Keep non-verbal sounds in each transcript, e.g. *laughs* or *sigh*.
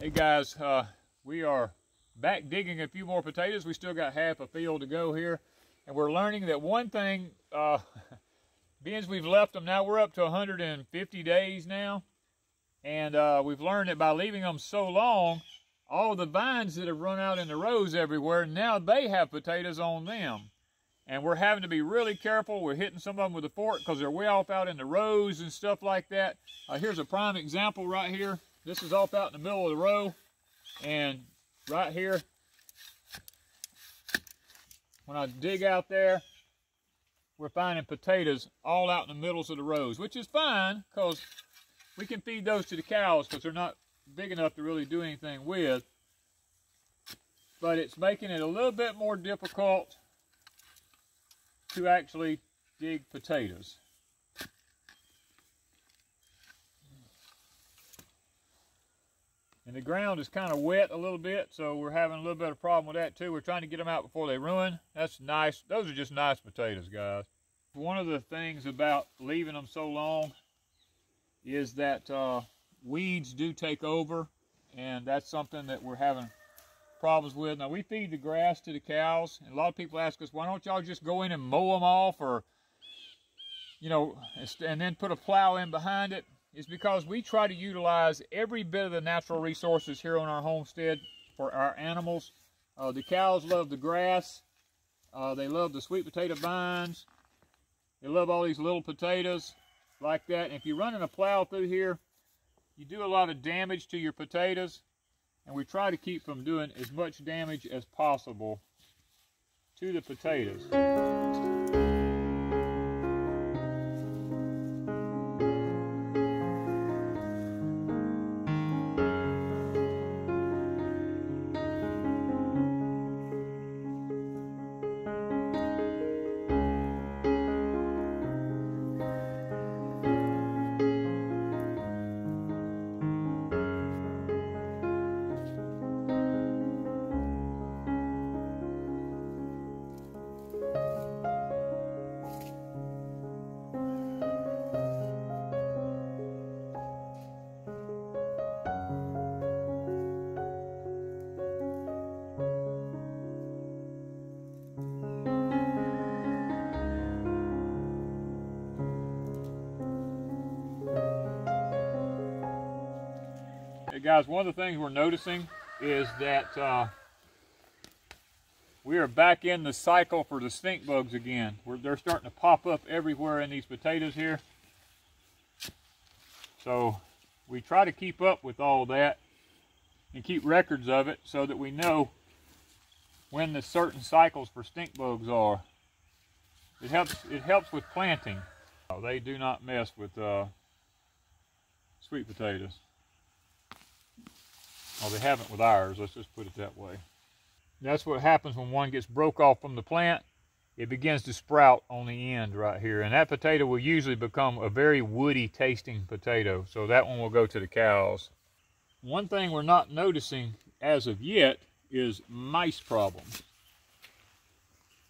Hey guys, uh, we are back digging a few more potatoes. We still got half a field to go here. And we're learning that one thing, uh, *laughs* being as we've left them now, we're up to 150 days now. And uh, we've learned that by leaving them so long, all the vines that have run out in the rows everywhere, now they have potatoes on them. And we're having to be really careful. We're hitting some of them with a fork because they're way off out in the rows and stuff like that. Uh, here's a prime example right here. This is off out in the middle of the row. And right here, when I dig out there, we're finding potatoes all out in the middles of the rows, which is fine because we can feed those to the cows because they're not big enough to really do anything with. But it's making it a little bit more difficult to actually dig potatoes. And the ground is kind of wet a little bit, so we're having a little bit of problem with that too. We're trying to get them out before they ruin. That's nice. Those are just nice potatoes, guys. One of the things about leaving them so long is that uh, weeds do take over, and that's something that we're having problems with. Now, we feed the grass to the cows, and a lot of people ask us, why don't y'all just go in and mow them off or, you know, and then put a plow in behind it? Is because we try to utilize every bit of the natural resources here on our homestead for our animals. Uh, the cows love the grass. Uh, they love the sweet potato vines. They love all these little potatoes like that. And if you're running a plow through here, you do a lot of damage to your potatoes. And we try to keep from doing as much damage as possible to the potatoes. Guys, one of the things we're noticing is that uh, we are back in the cycle for the stink bugs again. We're, they're starting to pop up everywhere in these potatoes here. So we try to keep up with all that and keep records of it so that we know when the certain cycles for stink bugs are. It helps, it helps with planting. They do not mess with uh, sweet potatoes. Well, they haven't with ours, let's just put it that way. That's what happens when one gets broke off from the plant. It begins to sprout on the end right here. And that potato will usually become a very woody tasting potato. So that one will go to the cows. One thing we're not noticing as of yet is mice problems.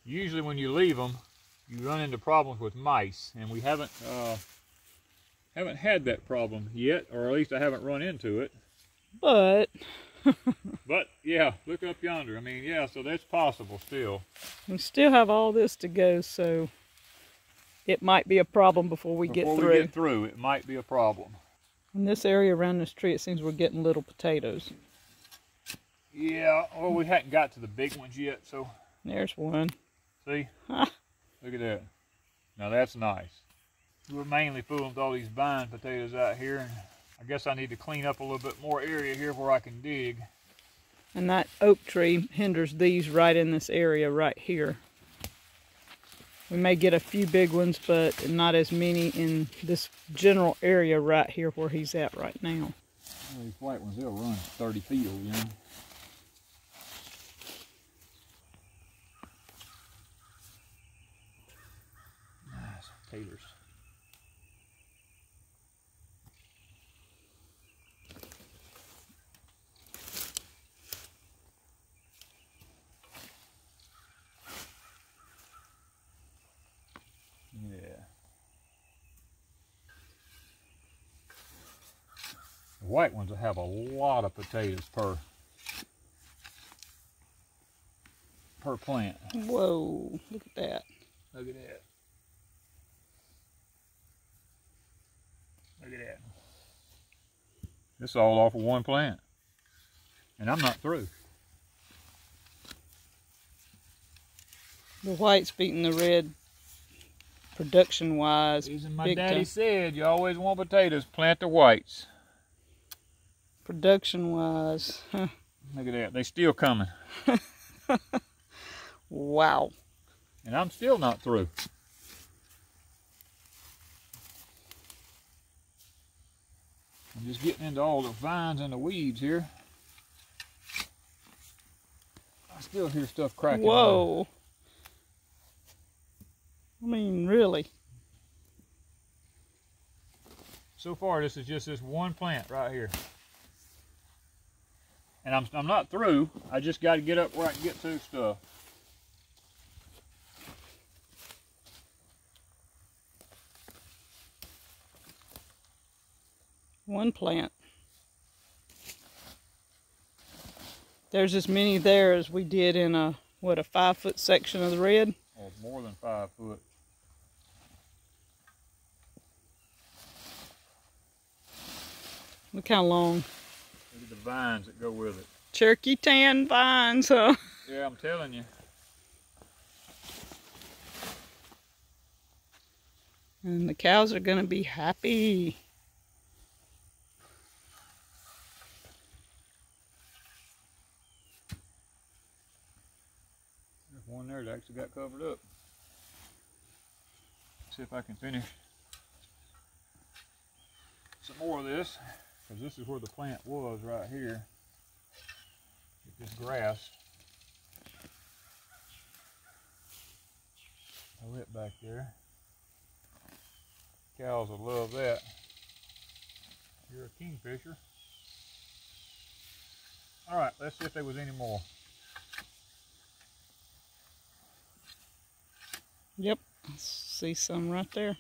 Usually when you leave them, you run into problems with mice. And we haven't, uh, haven't had that problem yet, or at least I haven't run into it. But. but yeah, look up yonder. I mean, yeah, so that's possible still. We still have all this to go, so it might be a problem before we before get through. we get through, it might be a problem. In this area around this tree, it seems we're getting little potatoes. Yeah, well, we hadn't got to the big ones yet, so. There's one. See? Look at that. Now that's nice. We're mainly fooling with all these vine potatoes out here. And I guess I need to clean up a little bit more area here where I can dig. And that oak tree hinders these right in this area right here. We may get a few big ones, but not as many in this general area right here where he's at right now. Well, these white ones, they'll run 30 feet, you know. Nice taters. Yeah. White ones will have a lot of potatoes per per plant. Whoa, look at that. Look at that. Look at that. This is all off of one plant. And I'm not through. The white's beating the red production wise. Reason my daddy time. said you always want potatoes, plant the whites. Production wise. *laughs* Look at that. They still coming. *laughs* wow. And I'm still not through. I'm just getting into all the vines and the weeds here. I still hear stuff cracking. Whoa. I mean, really. So far, this is just this one plant right here. And I'm, I'm not through. I just got to get up where I can get to stuff. One plant. There's as many there as we did in a, what, a five foot section of the red? Oh, more than five foot. Look how long. Vines that go with it. Cherokee tan vines, huh? Yeah, I'm telling you. And the cows are going to be happy. There's one there that actually got covered up. See if I can finish some more of this, because this is where the plant was right here. Get this grass. I went back there. Cows will love that. You're a kingfisher. All right, let's see if there was any more. Yep. See some right there.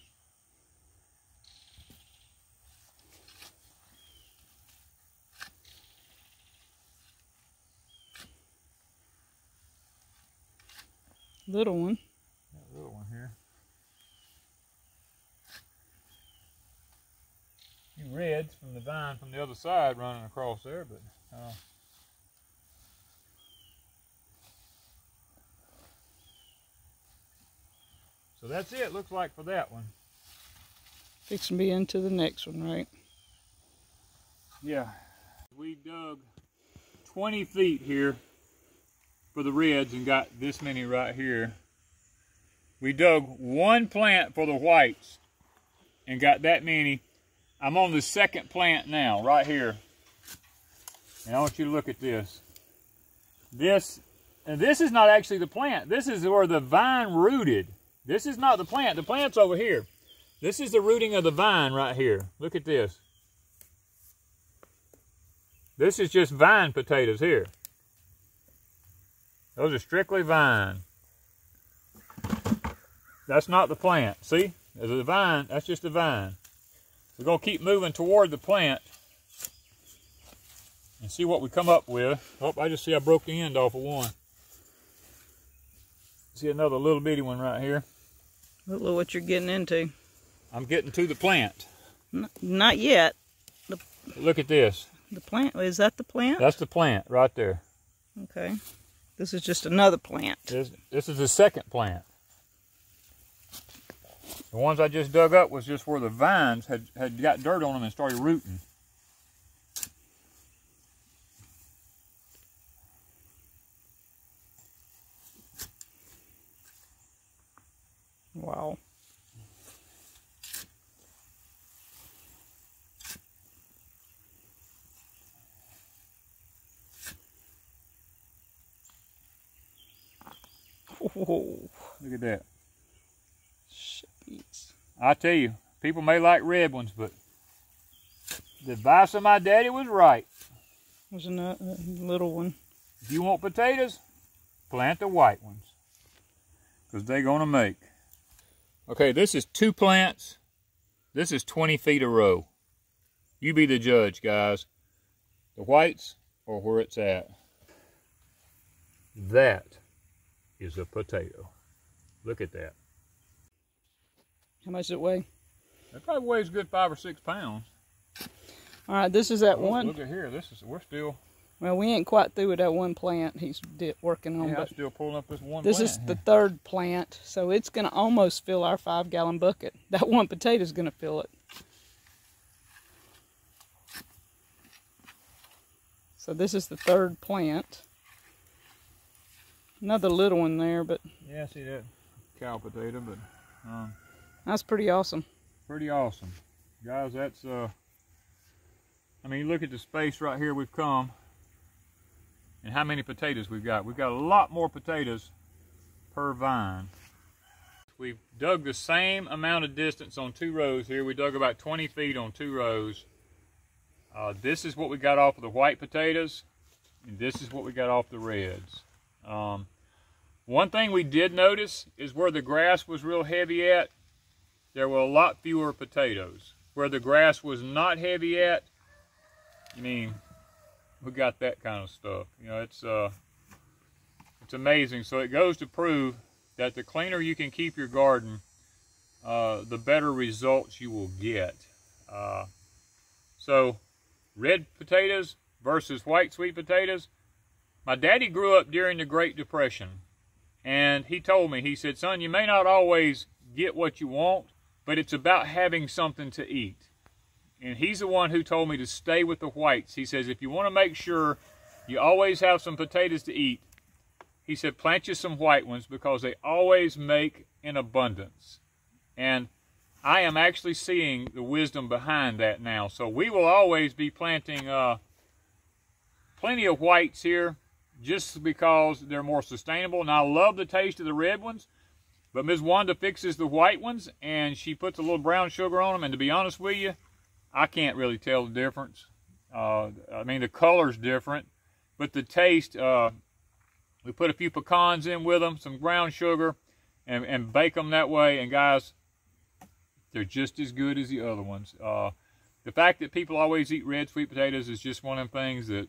Little one. That little one here. A Few reds from the vine from the other side running across there, but uh, so that's it. Looks like for that one. Fixing me into the next one, right? Yeah. We dug 20 feet here for the reds and got this many right here. We dug one plant for the whites and got that many. I'm on the second plant now, right here. And I want you to look at this. This, and this is not actually the plant. This is where the vine rooted. This is not the plant. The plant's over here. This is the rooting of the vine right here. Look at this. This is just vine potatoes here. Those are strictly vine. That's not the plant. See? There's a vine. That's just a vine. We're going to keep moving toward the plant and see what we come up with. Oh, I just see I broke the end off of one. See another little bitty one right here. Look what you're getting into. I'm getting to the plant. N- not yet. Look at this. The plant, is that the plant? That's the plant right there. Okay. This is just another plant. This, this is the second plant. The ones I just dug up was just where the vines had, had got dirt on them and started rooting. Wow. Whoa. Look at that. I tell you, people may like red ones, but the advice of my daddy was right. There's another little one. If you want potatoes, plant the white ones. Because they're going to make. Okay, this is two plants. This is 20 feet a row. You be the judge, guys. The whites or where it's at. That is a potato. Look at that. How much does it weigh? It probably weighs a good five or six pounds. All right, this is that Oh, one. Look at here. This is we're still Well, we ain't quite through with that one plant he's di- working on, yeah, I'm still pulling up this one. this plant is the third plant, so it's gonna almost fill our five gallon bucket. *laughs* That one potato's gonna fill it. So this is the third plant. Another little one there, but Yeah, I see that cow potato, but um, that's pretty awesome. pretty awesome, guys. That's uh, I mean, look at the space right here we've come, and how many potatoes we've got. We've got a lot more potatoes per vine. We've dug the same amount of distance on two rows here. We dug about 20 feet on two rows. Uh, this is what we got off of the white potatoes, and this is what we got off the reds. Um, one thing we did notice is where the grass was real heavy at, there were a lot fewer potatoes. Where the grass was not heavy at, I mean, we got that kind of stuff. You know, it's uh, it's amazing. So it goes to prove that the cleaner you can keep your garden, uh, the better results you will get. Uh, so, red potatoes versus white sweet potatoes. My daddy grew up during the Great Depression, and he told me, he said, son, you may not always get what you want, but it's about having something to eat. And he's the one who told me to stay with the whites. He says, if you want to make sure you always have some potatoes to eat, he said, plant you some white ones because they always make in abundance. And I am actually seeing the wisdom behind that now. So we will always be planting uh, plenty of whites here just because they're more sustainable. And I love the taste of the red ones. But Ms. Wanda fixes the white ones and she puts a little brown sugar on them. And to be honest with you, I can't really tell the difference. Uh, I mean, the color's different, but the taste, uh, we put a few pecans in with them, some brown sugar, and, and bake them that way. And guys, they're just as good as the other ones. Uh, the fact that people always eat red sweet potatoes is just one of the things that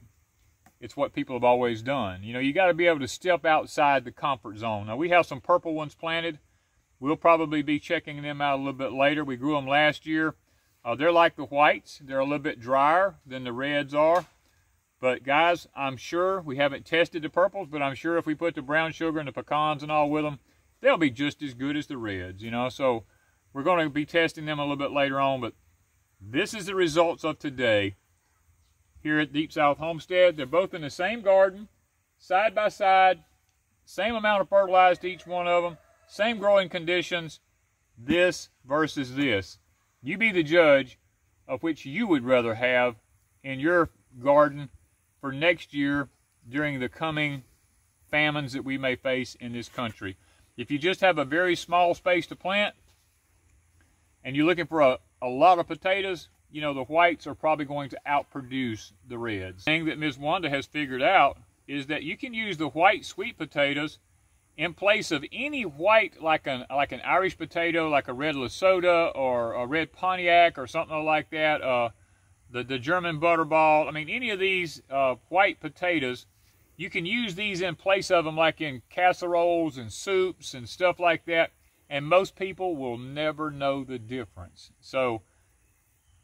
it's what people have always done. You know, you got to be able to step outside the comfort zone. Now, we have some purple ones planted. We'll probably be checking them out a little bit later. We grew them last year. Uh, they're like the whites. They're a little bit drier than the reds are. But guys, I'm sure, we haven't tested the purples, but I'm sure if we put the brown sugar and the pecans and all with them, they'll be just as good as the reds, you know. So we're going to be testing them a little bit later on, but this is the results of today here at Deep South Homestead. They're both in the same garden, side by side, same amount of fertilized to each one of them, same growing conditions, this versus this. You be the judge of which you would rather have in your garden for next year during the coming famines that we may face in this country. If you just have a very small space to plant and you're looking for a, a lot of potatoes, you know, the whites are probably going to outproduce the reds. The thing that Ms. Wanda has figured out is that you can use the white sweet potatoes in place of any white, like an like an Irish potato, like a red La Soda or a red Pontiac or something like that. Uh, the the German butterball. I mean, any of these uh, white potatoes, you can use these in place of them, like in casseroles and soups and stuff like that. And most people will never know the difference. So,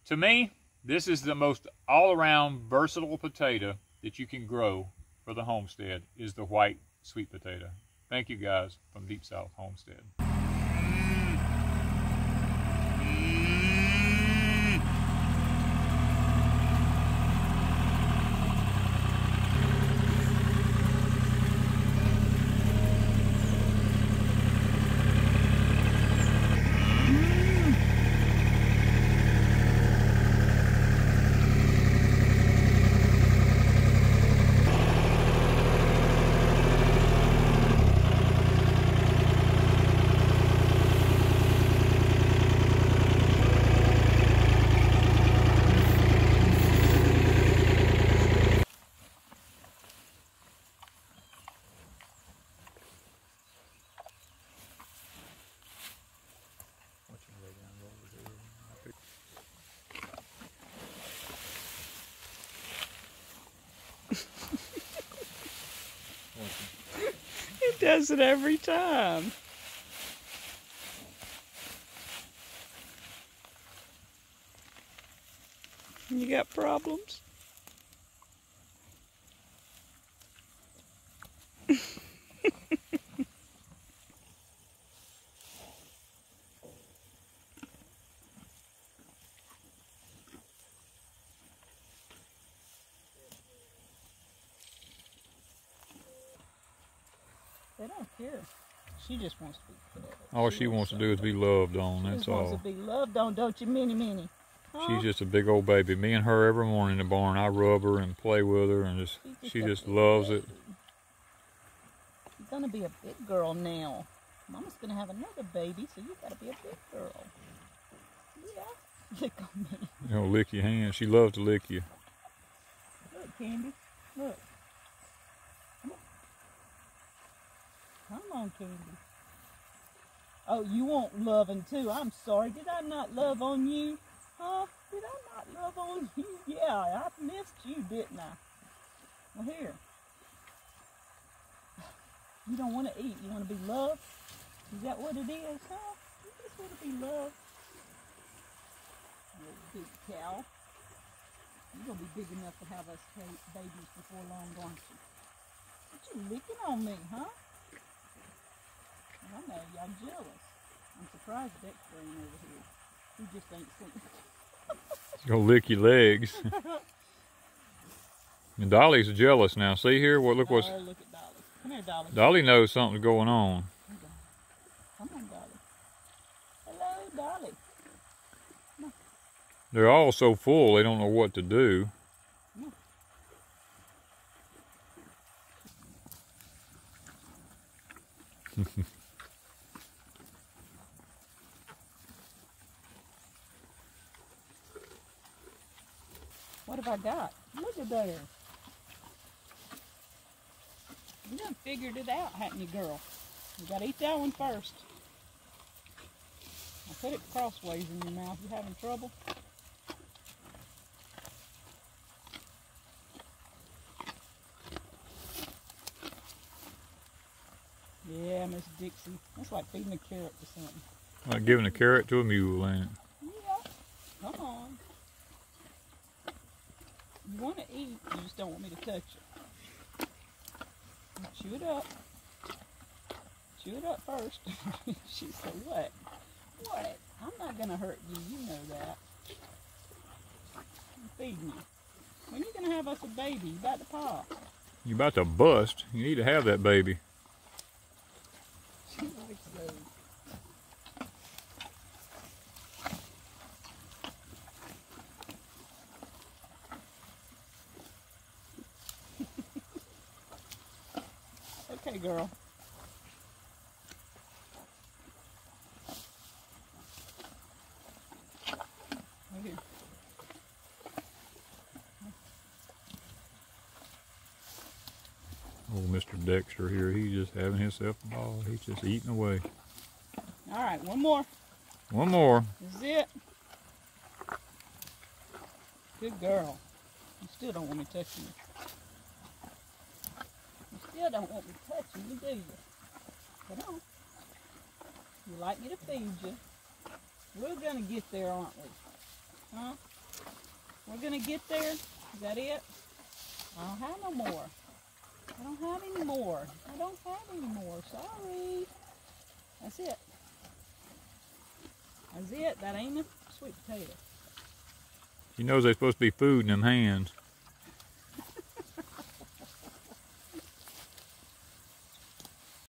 to me, this is the most all-around versatile potato that you can grow for the homestead. Is the white sweet potato. Thank you guys from Deep South Homestead. Does it every time. You got problems? They don't care. She just wants to be fed. All she wants to do is be loved on, She that's just wants all. to be loved on, don't you, Minnie Minnie? Huh? She's just a big old baby. Me and her every morning in the barn, I rub her and play with her and just, She's she just loves it. baby. You're gonna be a big girl now. Mama's gonna have another baby, so you gotta be a big girl. Yeah. *laughs* Lick on me. You know, lick your hand. She loves to lick you. Look, Candy. Look. Come on. Come on, Candy. Oh, you want loving too. I'm sorry. Did I not love on you? Huh? Did I not love on *laughs* you? Yeah, I missed you, didn't I? Well, here. You don't want to eat. You want to be loved? Is that what it is, huh? You just want to be loved. You big cow. You're gonna be big enough to have us babies before long, aren't you? But you licking on me, huh? I know, y'all jealous. I'm surprised Dexter ain't over here. He just ain't seen. Gonna lick your legs. *laughs* and Dolly's jealous now. See here? What look what's Oh, look at Dolly. Come here, Dolly. Dolly knows something's going on. Come on, Dolly. Hello, Dolly. They're all so full they don't know what to do. *laughs* What have I got? Look at there. You done figured it out, hadn't you, girl? You gotta eat that one first. I put it crossways in your mouth. You having trouble? Yeah, Miss Dixie. That's like feeding a carrot to something. Like giving a carrot to a mule, ain't it? Yeah. Come on. You want to eat, you just don't want me to touch it. Chew it up. Chew it up first. *laughs* she said, what? What? I'm not going to hurt you. You know that. I'm feeding you. When you going to have us a baby? You about to pop. You about to bust. You need to have that baby. *laughs* She likes those. okay, girl. Right here. Old Mr. Dexter here, he's just having himself a ball. He's just eating away. All right, one more. One more. This is it. Good girl. You still don't want me touching you. You still don't want me touching you, do you? Come on. You like me to feed you. We're gonna get there, aren't we? Huh? We're gonna get there? Is that it? I don't have no more. I don't have any more. I don't have any more. Sorry. That's it. That's it. That ain't a sweet potato. He knows there's supposed to be food in them hands.